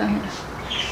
啊。